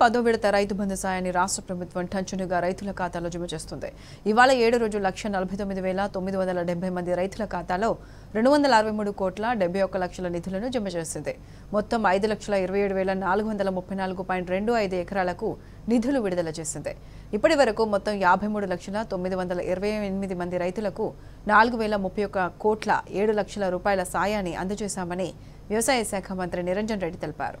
పదో విడత రైతు బంధు సాయాన్ని రాష్ట్ర ప్రభుత్వం టంచునుగా రైతుల ఖాతాలో జమ చేస్తుంది. ఇవాళ ఏడు రోజు లక్ష నలభై తొమ్మిది వేల తొమ్మిది వందల డెబ్బై మంది రైతుల ఖాతాలో రెండు వందల అరవై మూడు కోట్ల డెబ్బై ఒక్క లక్షల నిధులను జమ చేసింది. మొత్తం ఐదు లక్షల ఇరవై ఏడు వేల నాలుగు వందల ముప్పై నాలుగు పాయింట్ రెండు ఐదు ఎకరాలకు నిధులు విడుదల చేసింది. ఇప్పటి వరకు మొత్తం యాభై మూడు లక్షల తొమ్మిది వందల ఇరవై ఎనిమిది మంది రైతులకు నాలుగు వేల ముప్పై ఒక్క కోట్ల ఏడు లక్షల రూపాయల సాయాన్ని అందజేశామని వ్యవసాయ శాఖ మంత్రి నిరంజన్ రెడ్డి తెలిపారు.